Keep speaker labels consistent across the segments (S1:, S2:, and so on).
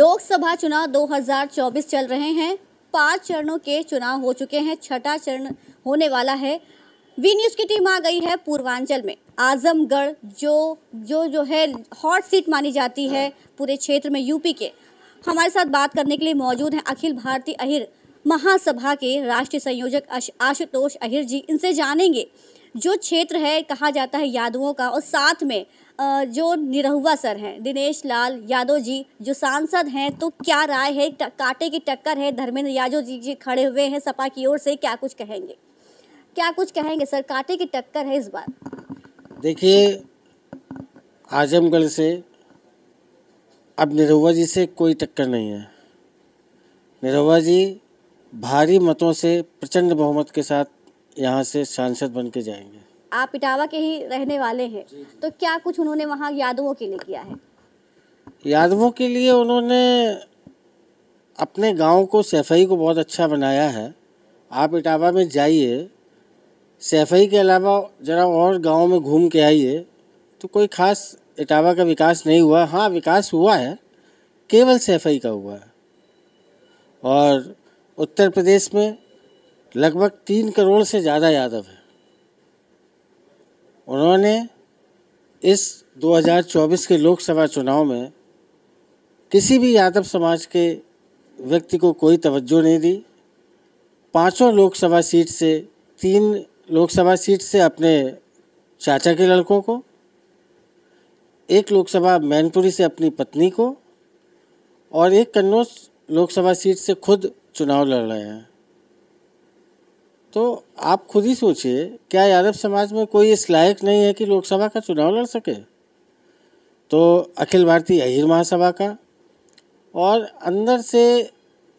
S1: लोकसभा चुनाव 2024 चल रहे हैं। पाँच चरणों के चुनाव हो चुके हैं। छठा चरण होने वाला है। वी न्यूज़ की टीम आ गई है पूर्वांचल में। आजमगढ़, जो जो जो है, हॉट सीट मानी जाती है पूरे क्षेत्र में यूपी के। हमारे साथ बात करने के लिए मौजूद हैं अखिल भारतीय अहिर महासभा के राष्ट्रीय संयोजक आशुतोष अहिर जी। इनसे जानेंगे जो क्षेत्र है, कहा जाता है यादवों का, और साथ में जो निरहुआ सर हैं, दिनेश लाल यादव जी, जो सांसद हैं तो क्या राय है कांटे की टक्कर है, धर्मेंद्र यादव जी जी खड़े हुए हैं सपा की ओर से, क्या कुछ कहेंगे? क्या कुछ कहेंगे सर? कांटे की टक्कर है इस बार।
S2: देखिए, आजमगढ़ से अब निरहुआ जी से कोई टक्कर नहीं है। निरहुआ जी भारी मतों से प्रचंड बहुमत के साथ यहाँ से सांसद बन के जाएँगे।
S1: आप इटावा के ही रहने वाले हैं तो क्या कुछ उन्होंने वहाँ यादवों के लिए किया है?
S2: यादवों के लिए उन्होंने अपने गाँव को सैफई को बहुत अच्छा बनाया है। आप इटावा में जाइए सैफई के अलावा ज़रा और गाँव में घूम के आइए तो कोई ख़ास इटावा का विकास नहीं हुआ। हाँ विकास हुआ है केवल सैफई का हुआ है। और उत्तर प्रदेश में लगभग तीन करोड़ से ज़्यादा यादव हैं। उन्होंने इस 2024 के लोकसभा चुनाव में किसी भी यादव समाज के व्यक्ति को कोई तवज्जो नहीं दी। पाँचों लोकसभा सीट से, तीन लोकसभा सीट से अपने चाचा के लड़कों को, एक लोकसभा मैनपुरी से अपनी पत्नी को और एक कन्नौज लोकसभा सीट से खुद चुनाव लड़ रहे हैं। तो आप खुद ही सोचिए, क्या यादव समाज में कोई इस लायक नहीं है कि लोकसभा का चुनाव लड़ सके? तो अखिल भारतीय अहिर महासभा का। और अंदर से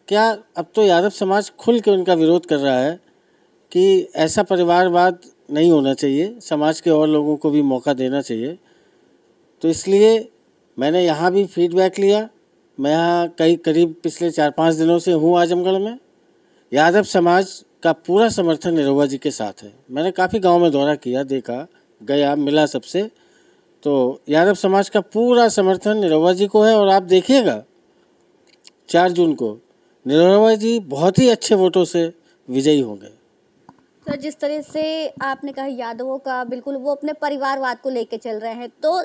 S2: क्या अब तो यादव समाज खुल के उनका विरोध कर रहा है कि ऐसा परिवारवाद नहीं होना चाहिए, समाज के और लोगों को भी मौका देना चाहिए। तो इसलिए मैंने यहाँ भी फीडबैक लिया। मैं यहाँ कई करीब पिछले चार पाँच दिनों से हूँ आजमगढ़ में। यादव समाज का पूरा समर्थन निरहुआ जी के साथ है। मैंने काफ़ी गाँव में दौरा किया, देखा, गया, मिला सबसे। तो यादव समाज का पूरा समर्थन निरहुआ जी को है और आप देखिएगा, चार जून को निरहुआ जी बहुत ही अच्छे वोटों से विजयी होंगे।
S1: सर, जिस तरह से आपने कहा यादवों का, बिल्कुल वो अपने परिवारवाद को लेके चल रहे हैं तो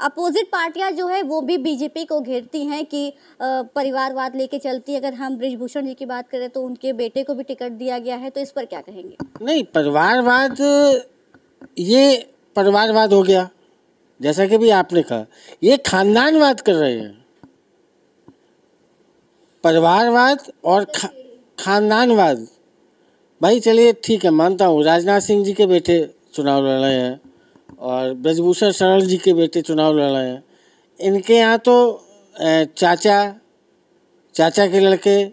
S1: अपोजिट पार्टियाँ जो है वो भी बीजेपी को घेरती हैं कि परिवारवाद लेके चलती है। अगर हम ब्रिजभूषण जी की बात करें तो उनके बेटे को भी टिकट दिया गया है तो इस पर क्या कहेंगे?
S2: नहीं परिवारवाद ये परिवारवाद हो गया। जैसा कि भी आपने कहा ये खानदानवाद कर रहे हैं। परिवारवाद और खा, खानदानवाद। भाई चलिए ठीक है मानता हूँ राजनाथ सिंह जी के बेटे चुनाव लड़ रहे हैं। और ब्रजभूषण शरण जी के बेटे चुनाव लड़ रहे हैं। इनके यहाँ तो चाचा चाचा के लड़के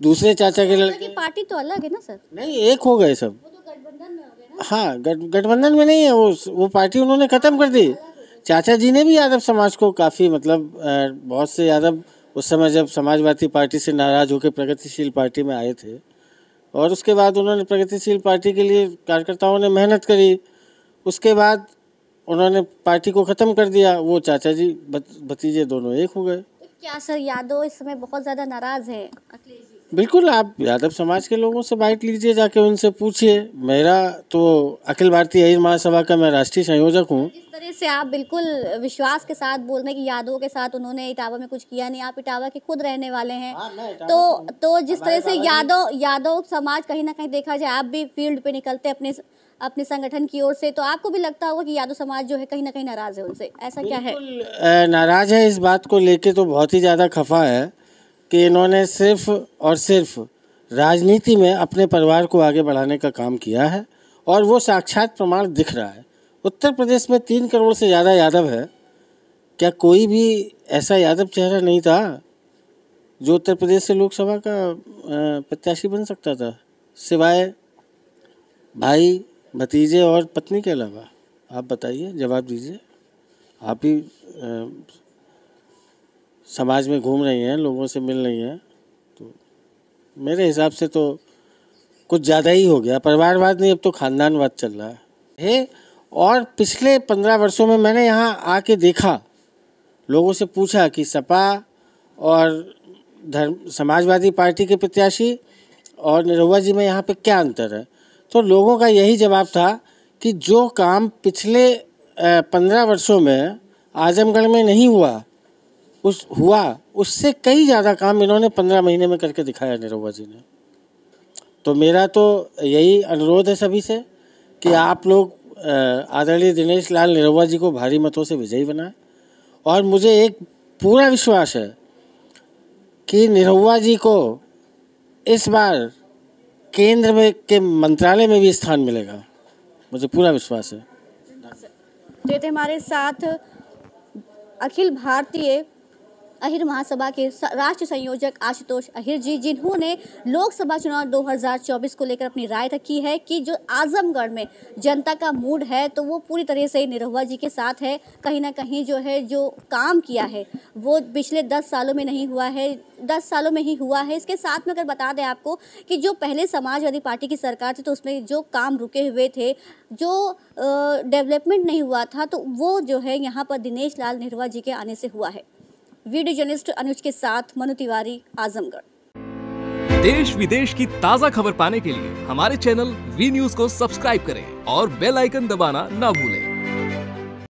S2: दूसरे चाचा के लड़के।
S1: पार्टी तो अलग है ना सर?
S2: नहीं एक हो गए सब।
S1: तो गठबंधन में हो गए ना?
S2: हाँ गठबंधन में नहीं है वो वो पार्टी उन्होंने ख़त्म कर दी। चाचा जी ने भी यादव समाज को काफ़ी मतलब बहुत से यादव उस समय जब समाजवादी पार्टी से नाराज़ होकर प्रगतिशील पार्टी में आए थे और उसके बाद उन्होंने प्रगतिशील पार्टी के लिए कार्यकर्ताओं ने मेहनत करी उसके बाद उन्होंने पार्टी को ख़त्म कर दिया। वो चाचा जी भत- भतीजे दोनों एक हो गए।
S1: क्या सर यादव इस समय बहुत ज़्यादा नाराज़ है?
S2: बिल्कुल आप यादव समाज के लोगों से बाइट लीजिए जाके उनसे पूछिए। मेरा तो अखिल भारतीय अहिर महासभा का मैं राष्ट्रीय संयोजक हूँ।
S1: जिस तरह से आप बिल्कुल विश्वास के साथ बोल रहे हैं कि यादवों के साथ उन्होंने इटावा में कुछ किया नहीं आप इटावा के खुद रहने वाले हैं।
S2: हाँ,
S1: तो तो जिस तरह से यादव यादव समाज कहीं ना कहीं देखा जाए आप भी फ़ील्ड पे निकलते अपने अपने संगठन की ओर से तो आपको भी लगता होगा कि यादव समाज जो है कहीं ना कहीं नाराज़ है उनसे। ऐसा क्या है?
S2: नाराज़ है इस बात को लेके तो बहुत ही ज़्यादा खफा है कि इन्होंने सिर्फ़ और सिर्फ़ राजनीति में अपने परिवार को आगे बढ़ाने का काम किया है और वो साक्षात प्रमाण दिख रहा है। उत्तर प्रदेश में तीन करोड़ से ज़्यादा यादव है। क्या कोई भी ऐसा यादव चेहरा नहीं था जो उत्तर प्रदेश से लोकसभा का प्रत्याशी बन सकता था? सिवाय भाई भतीजे और पत्नी के अलावा, आप बताइए, जवाब दीजिए। आप ही समाज में घूम रही हैं, लोगों से मिल रही हैं तो मेरे हिसाब से तो कुछ ज़्यादा ही हो गया। परिवारवाद नहीं, अब तो खानदानवाद चल रहा है। और पिछले पंद्रह वर्षों में मैंने यहाँ आके देखा, लोगों से पूछा कि सपा और धर्म, समाजवादी पार्टी के प्रत्याशी और निरहुआ जी में यहाँ पे क्या अंतर है? तो लोगों का यही जवाब था कि जो काम पिछले पंद्रह वर्षों में आजमगढ़ में नहीं हुआ, उस, हुआ, उससे कई ज़्यादा काम इन्होंने पंद्रह महीने में करके दिखाया निरहुआ जी ने। तो मेरा तो यही अनुरोध है सभी से कि आप लोग आदरणीय दिनेश लाल निरहुआ जी को भारी मतों से विजयी बनाएँ। और मुझे एक पूरा विश्वास है कि निरहुआ जी को इस बार केंद्र में, के मंत्रालय में भी स्थान मिलेगा। मुझे पूरा विश्वास है।
S1: जो थे हमारे साथ अखिल भारतीय अहिर महासभा के राष्ट्र संयोजक आशुतोष अहिर जी, जिन्होंने लोकसभा चुनाव 2024 को लेकर अपनी राय रखी है कि जो आजमगढ़ में जनता का मूड है तो वो पूरी तरह से निरहुआ जी के साथ है। कहीं ना कहीं जो है, जो काम किया है, वो पिछले दस सालों में नहीं हुआ है, दस सालों में ही हुआ है। इसके साथ में अगर बता दें आपको कि जो पहले समाजवादी पार्टी की सरकार थी तो उसमें जो काम रुके हुए थे, जो डेवलपमेंट नहीं हुआ था तो वो जो है, यहाँ पर दिनेश लाल नेहरुआ जी के आने से हुआ है। वीडियो जर्नलिस्ट अनुज के साथ मनु तिवारी, आजमगढ़।
S3: देश विदेश की ताज़ा खबर पाने के लिए हमारे चैनल वी न्यूज़ को सब्सक्राइब करें और बेल आइकन दबाना ना भूलें।